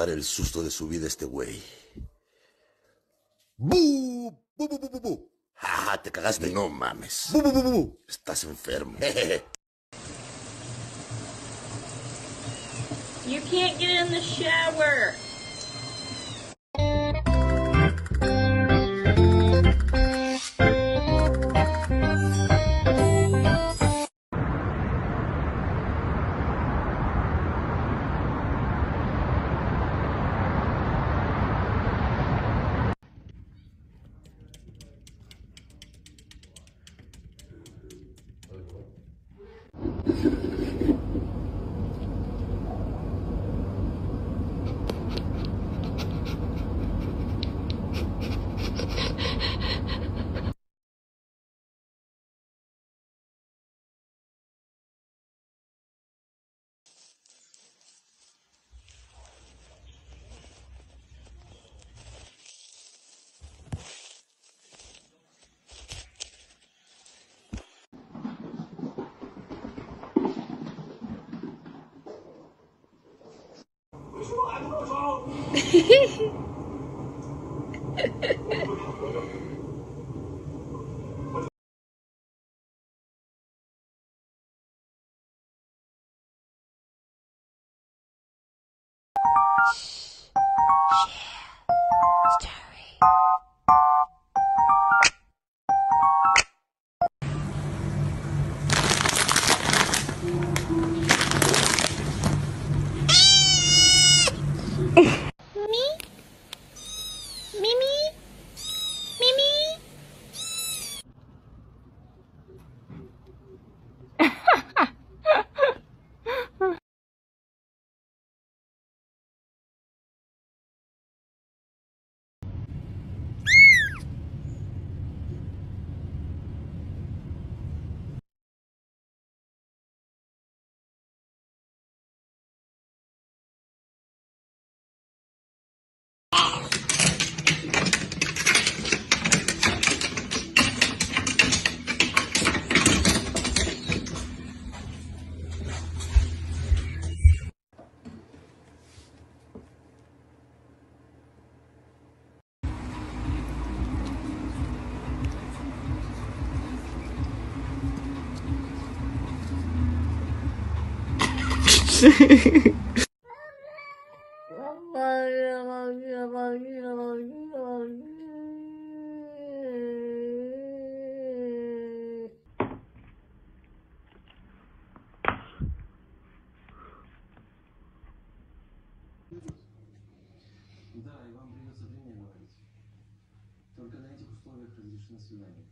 dar el susto de su vida este güey. ¡Bu! ¡Bu, bu, bu, bu, bu! ¡Ah, te cagaste! No mames. ¡Bu, bu, bu, bu, bu! Estás enfermo. You can't get in the shower. Mimi? Да, и вам придется время говорить. Только на этих условиях разрешено свидание.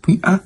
不啊？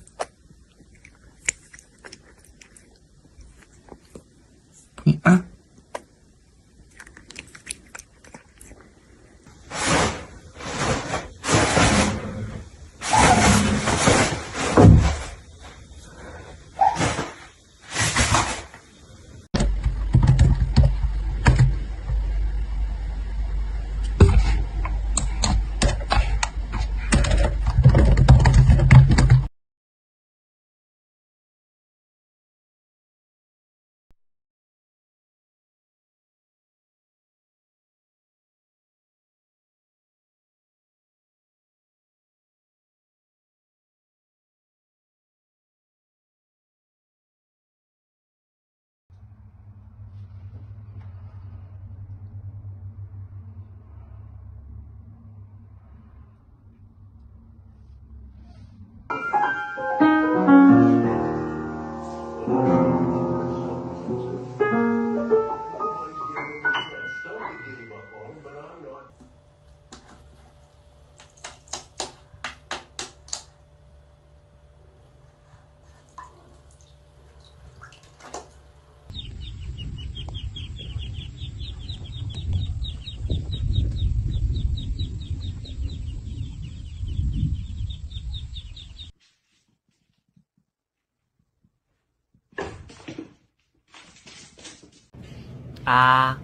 啊。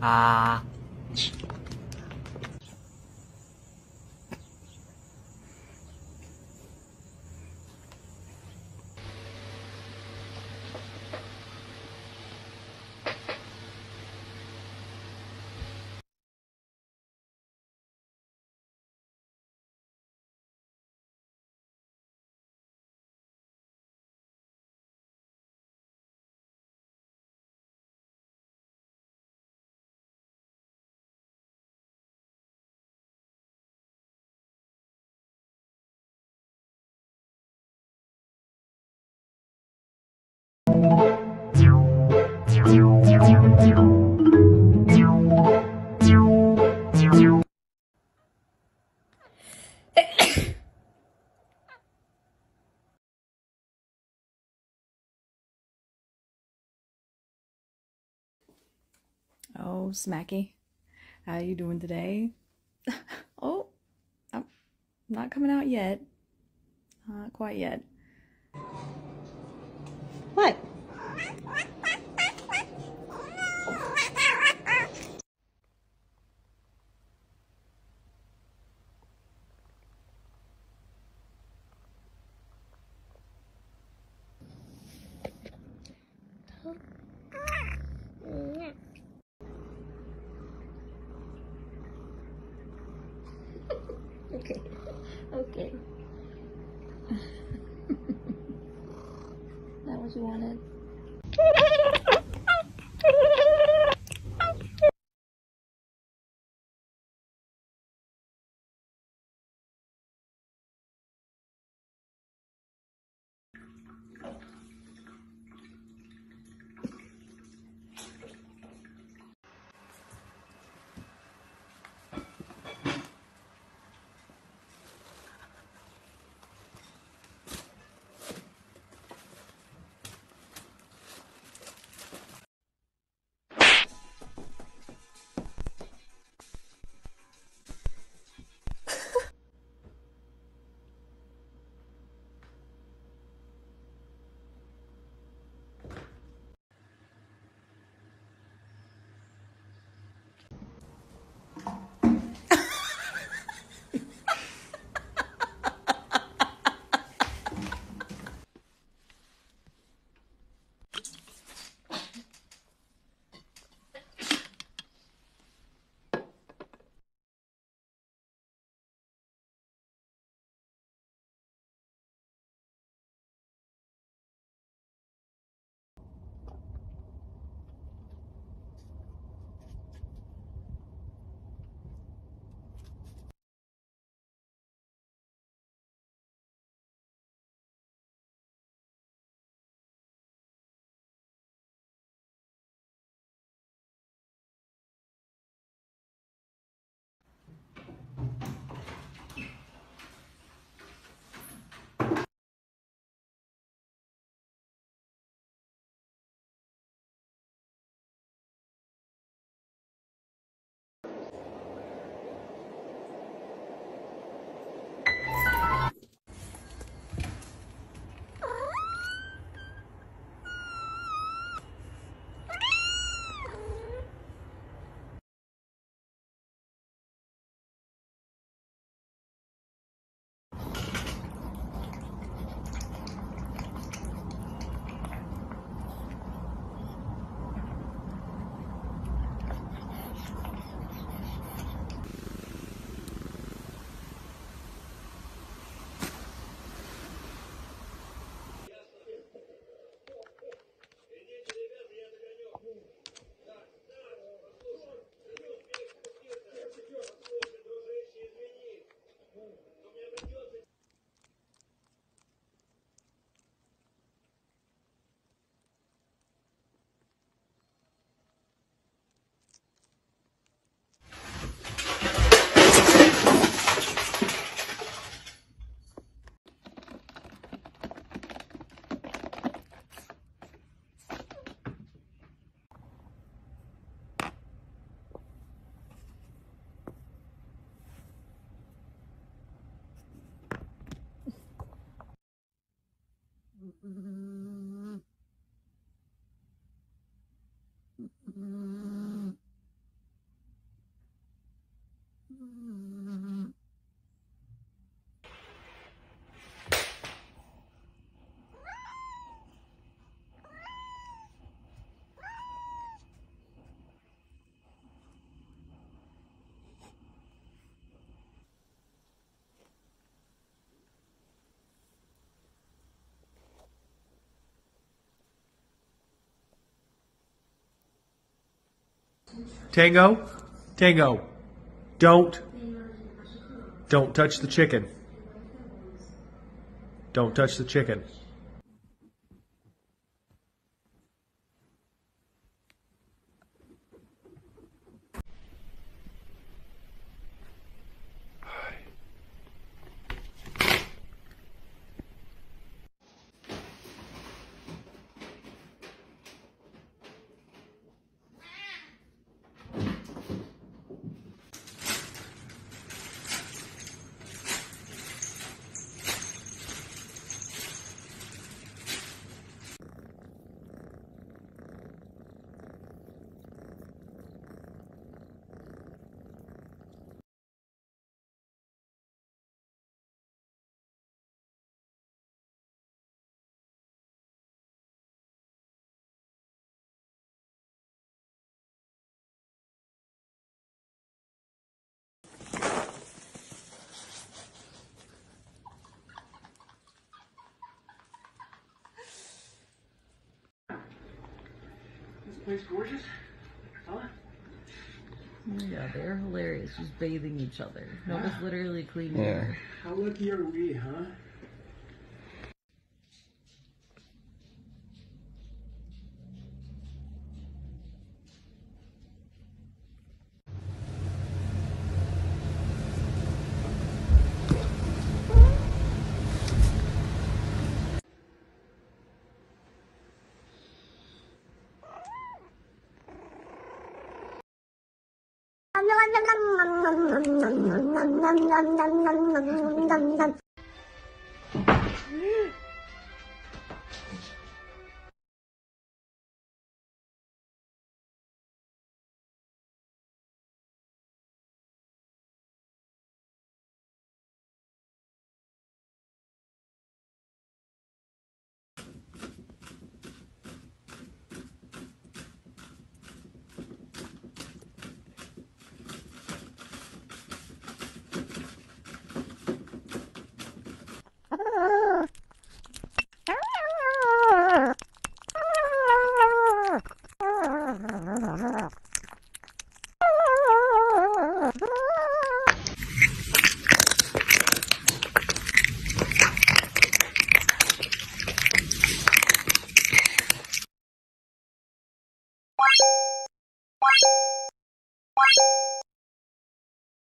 啊。Oh, Smacky, how you doing today? oh, I'm not coming out yet. Not quite yet. What? Tango, tango don't, don't touch the chicken. Don't touch the chicken. Place gorgeous? Huh? Yeah, they're hilarious, just bathing each other. Nova's ah. literally cleaning Yeah. her. How lucky are we, huh? Mm.